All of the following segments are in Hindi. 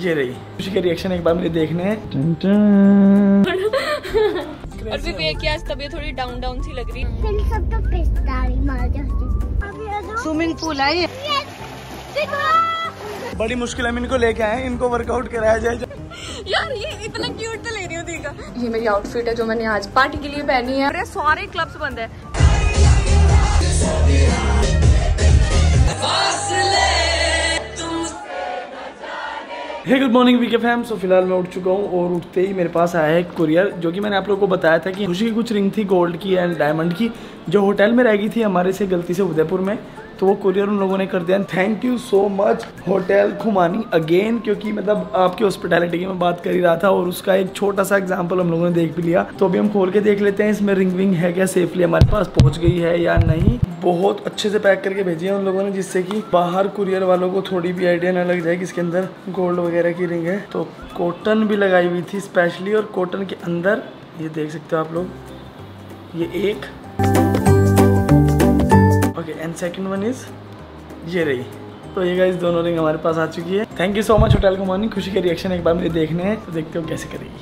ये रही। खुशी के रिएक्शन एक बार मुझे देखने हैं। और भी भैया की आज तबीयत थोड़ी डाउन डाउन सी लग रही है? फिर सब तो पिस्तारी मार जाती स्विमिंग पूल है ये। बड़ी मुश्किल हम इनको लेके आए इनको वर्कआउट कराया जाए। यार ये इतना क्यूट तो ले रही हूँ दीका ये मेरी आउटफिट है जो मैंने आज पार्टी के लिए पहनी है। अरे सारे क्लब्स बंद है। Hey good morning VK fam so फ़िलहाल मैं उठ चुका हूँ और उठते ही मेरे पास आया है कुरियर जो कि मैंने आप लोगों को बताया था कि खुशी की कुछ रिंग थी गोल्ड की एंड डायमंड की, जो होटल में रह गई थी हमारे से गलती से उदयपुर में। तो वो कुरियर उन लोगों ने कर दिया। Thank you so much hotel Khumani again क्योंकि मतलब आपकी हॉस्पिटैलिटी की मैं बात कर ही रहा था और उसका एक छोटा सा एग्ज़ाम्पल हम लोगों ने देख भी लिया। तो अभी हम खोल के देख लेते हैं, इसमें रिंग विंग है क्या सेफली हमारे पास पहुँच गई है या नहीं। बहुत अच्छे से पैक करके भेजी है उन लोगों ने जिससे कि बाहर कुरियर वालों को थोड़ी भी आइडिया ना लग जाए कि इसके अंदर गोल्ड वगैरह की रिंग है। तो कॉटन भी लगाई हुई थी स्पेशली और कॉटन के अंदर ये देख सकते हो आप लोग ये एक। Okay and second one is ये रही। तो ये गाइस दोनों रिंग हमारे पास आ चुकी है। Thank you so much hotel को मॉर्निंग खुशी के रिएक्शन एक बार मुझे देखने हैं तो देखते हो कैसे करेगी।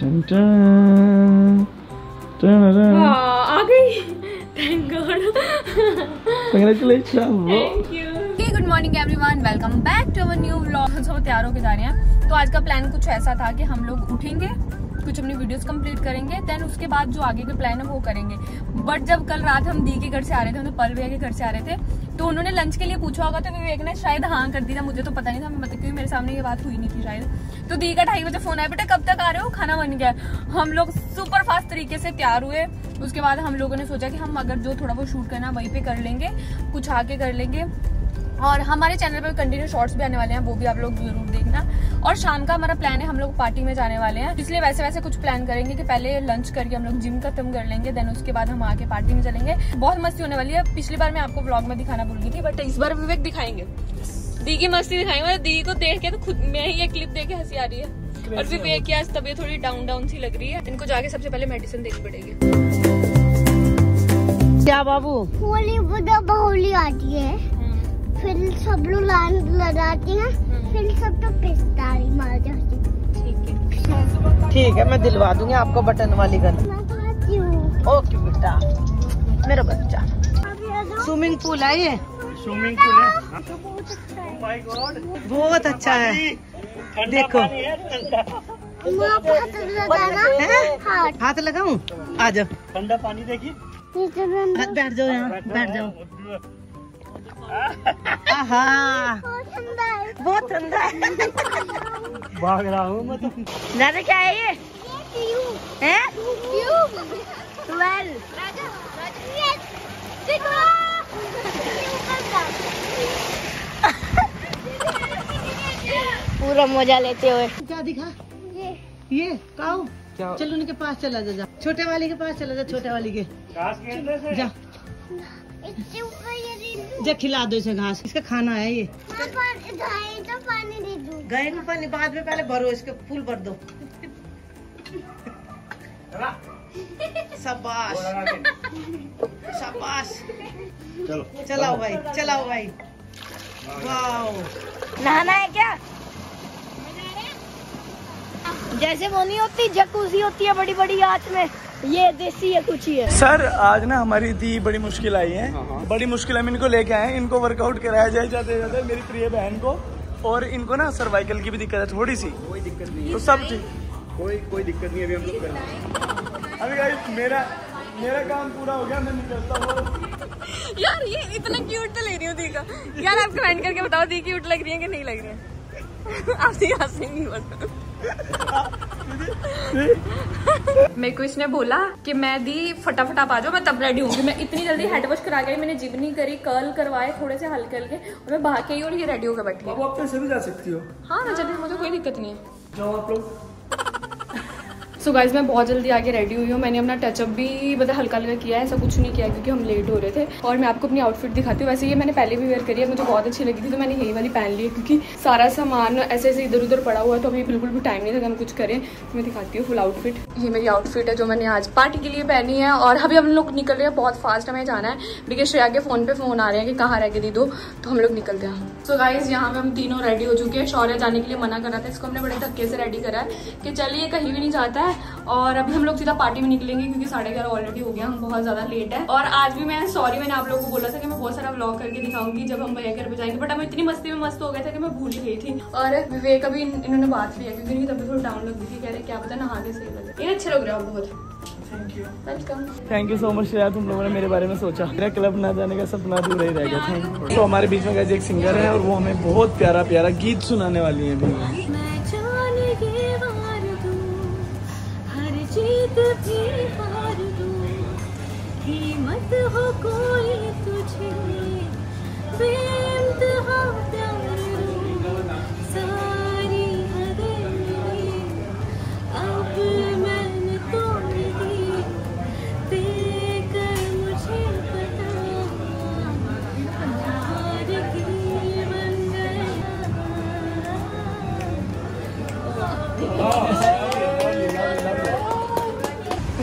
टन टन, टन टन। आ गई। Thank God Congratulations, bro. Good morning everyone welcome back to our new vlog सब तैयार होके जा रहे हैं। तो आज का प्लान कुछ ऐसा था कि हम लोग उठेंगे कुछ अपनी वीडियोस कंप्लीट करेंगे देन उसके बाद जो आगे के प्लान है वो करेंगे। बट जब कल रात हम दी के घर से आ रहे थे उन्हें पल भैया के घर से आ रहे थे तो उन्होंने लंच के लिए पूछा होगा तो विवेक ने शायद हाँ कर दी था मुझे तो पता नहीं था मतलब क्योंकि मेरे सामने ये बात हुई नहीं थी शायद। तो दी का ढाई बजे फ़ोन आया बेटा कब तक आ रहे हो? खाना बन गया हम लोग सुपर फास्ट तरीके से तैयार हुए। उसके बाद हम लोगों ने सोचा कि हम अगर जो थोड़ा बहुत शूट करना वहीं पे कर लेंगे कुछ आके कर लेंगे। और हमारे चैनल पर कंटिन्यू शॉर्ट्स भी आने वाले हैं वो भी आप लोग ज़रूर देखना। और शाम का हमारा प्लान है हम लोग पार्टी में जाने वाले हैं। इसलिए वैसे वैसे कुछ प्लान करेंगे कि पहले लंच करके हम लोग जिम खत्म कर लेंगे देन उसके बाद हम आके पार्टी में चलेंगे। बहुत मस्ती होने वाली है। पिछली बार मैं आपको ब्लॉग में दिखाना भूल गई थी बट इस बार विवेक दिखाएँगे। दी की मस्ती दिखाएँगे मतलब दी को देख के तो खुद मैं ही ये क्लिप देख के हँसी आ रही है। और विवेक की आज तबीयत थोड़ी डाउन डाउन सी लग रही है। इनको जाके सबसे पहले मेडिसिन देनी पड़ेगी। क्या बाबू? होली बुधा होली आती है। फिर सब लोग लाइन लगाती हैं फिर सब तो पिस्तारी मार जाती ठीक है। ठीक है मैं दिलवा दूँगी आपको बटन वाली गन। ओके बेटा मेरा बच्चा। स्विमिंग पूल है ये? स्विमिंग पूल है। तो बहुत अच्छा है। माय गॉड बहुत अच्छा है देखो हाथ हैं? हाथ हाथ लगाऊँ? आ जाओ। ठंडा पानी देखिए। बैठ जाओ यहाँ बैठ जाओ बहुत ठंडा है भाग रहा हूँ मैं तो दादा क्या है ये हैं पूरा मज़ा लेते हुए क्या दिखा ये ये काऊ चल उनके पास चला जा जा। छोटे वाली के पास चला जा छोटे वाली के। जा। इससे ऊपर ये दे दूँ। जा खिला दो इसे घास। इसका खाना है ये। हाँ, पानी ढाई तो पानी दे दूँ। गए को पानी बाद में पहले भरो इसके फूल भर दो। शाबाश। शाबाश। चलो। चलाओ भाई चलाओ भाई। वाओ। नहाना है क्या? जैसे वो नहीं होती जकूजी होती है बड़ी बड़ी आँच में। ये देसी है कुछ ही है। सर आज ना हमारी दी बड़ी मुश्किल आई है। बड़ी मुश्किल हम इनको लेके आए इनको वर्कआउट कराया जाए जाते जाते मेरी प्रिय बहन को। और इनको ना सर्वाइकल की भी दिक्कत है थोड़ी सी कोई दिक्कत नहीं तो सब ठीक। कोई कोई दिक्कत नहीं अभी हम लोग कर अभी गाइस मेरा मेरा काम पूरा हो गया मैं निकलता हूँ। यार ये इतना क्यूट तो ले रही हूँ दी का यार आप कमेंट करके बताओ दी क्यूट लग रही है कि नहीं लग रही है? आप दी हंसेंगी बस मेरे को इसने बोला कि मैं दी फटाफट आप आ जाओ मैं तब रेडी हूँ मैं इतनी जल्दी हेड वॉश करा गई मैंने जिम नहीं करी कर्ल करवाए थोड़े से हल्के हल्के और मैं बाहर के ही और ये रेडी होकर बैठी हूँ। आप कैसे भी जा सकती हो। हाँ मैं जल्दी मुझे कोई दिक्कत नहीं है। जाओ आप लोग। सो so गाइज़ मैं बहुत जल्दी आके रेडी हुई हूँ। मैंने अपना टचअप भी मतलब हल्का हल्का किया है, ऐसा कुछ नहीं किया क्योंकि हम लेट हो रहे थे। और मैं आपको अपनी आउटफिट दिखाती हूँ। वैसे ये मैंने पहले भी वेयर करी है, मुझे बहुत अच्छी लगी थी तो मैंने यही वाली पहन ली है क्योंकि सारा सामान ऐसे ऐसे इधर उधर पड़ा हुआ है तो अभी बिल्कुल भी टाइम नहीं था हम कुछ करें। तो मैं दिखाती हूँ फुल आउटफिट ये मेरी आउटफिट है जो मैंने आज पार्टी के लिए पहनी है और अभी हम लोग निकल रहे हैं, बहुत फास्ट हमें जाना है। बिकॉज़ श्रेया के फ़ोन पे फ़ोन आ रहे हैं कि कहाँ रह के दी दो तो हम लोग निकलते हैं। सो गाइज़ यहाँ पे हम तीनों रेडी हो चुके हैं। शौर्य जाने के लिए मना कर था, इसको हमने बड़े धक्के से रेडी करा है कि चलिए कहीं भी नहीं जाता है। और अभी हम लोग सीधा पार्टी में निकलेंगे क्योंकि साढ़े ग्यारह ऑलरेडी हो गया हम बहुत ज़्यादा लेट है। और आज भी मैं सॉरी मैंने आप लोगों को बोला था कि मैं बहुत सारा ब्लॉग करके दिखाऊँगी जब हम भैया घर पे जाएँगे। बट हम इतनी मस्ती में मस्त हो गए थे कि मैं भूल ही गई थी। और विवेक अभी इन्होंने बात लिया क्योंकि इनकी तबियत थोड़ी डाउन लग गई थी। कह रहे क्या पता नहा के सही लगे। ये अच्छे लग रहे हो बहुत। Thank you so much Shreya तुम लोगों ने मेरे बारे में सोचा। मेरा क्लब ना जाने का सपना अधूरा ही रह गया यू तो हमारे बीच में एक सिंगर है और वो हमें बहुत प्यारा प्यारा गीत सुनाने वाली है जीत हार दूँ। कीमत हो कोई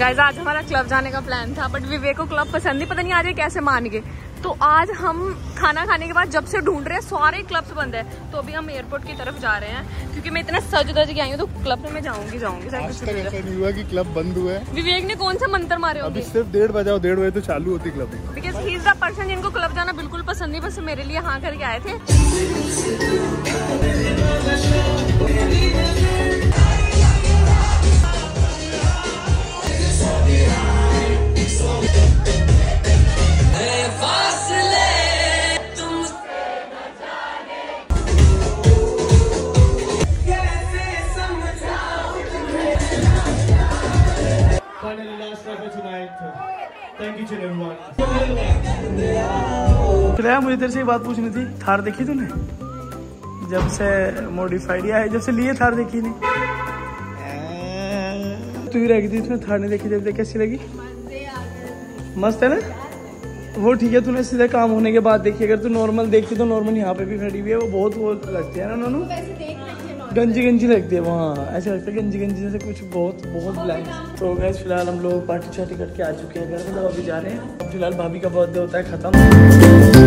गाइज़ आज हमारा क्लब जाने का प्लान था बट विवेक को क्लब पसंद नहीं पता नहीं आज ये कैसे मान गए। तो आज हम खाना खाने के बाद जब से ढूंढ रहे हैं सारे क्लब्स बंद है। तो अभी हम एयरपोर्ट की तरफ़ जा रहे हैं क्योंकि मैं इतना सज धज के आई हूँ तो क्लब में मैं जाऊँगी जाऊँगी कि क्लब बंद हुआ है। विवेक ने कौन सा मंत्र मारे अभी होंगे सिर्फ़ डेढ़ बजा डेढ़ बजे तो चालू होती club because he is the person जिनको क्लब जाना बिल्कुल पसंद नहीं बस मेरे लिए हाँ करके आए थे। श्रेया मुझे तेरे से एक बात पूछनी थी, थार देखी तूने? जब से मॉडिफाइड या है, जब से लिए थार देखी नहीं। तू ही रह गई थी तूने थार नहीं देखी जब देख, कैसी लगी? मस्त है ना? वो ठीक है, तूने सीधे काम होने के बाद देखी, अगर तू नॉर्मल देखती तो नॉर्मल यहाँ पे भी खड़ी हुई है, वो बहुत वो लगती है ना, नोनू? गंजी गंजी लगती है वहाँ। ऐसा लगता है गंजी गंजी जैसे कुछ बहुत बहुत ब्लैक तो गैस फ़िलहाल हम लोग पार्टी शार्टी करके आ चुके हैं घर मतलब अभी जा रहे हैं। अब फ़िलहाल भाभी का बर्थडे होता है खत्म।